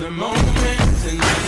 the moment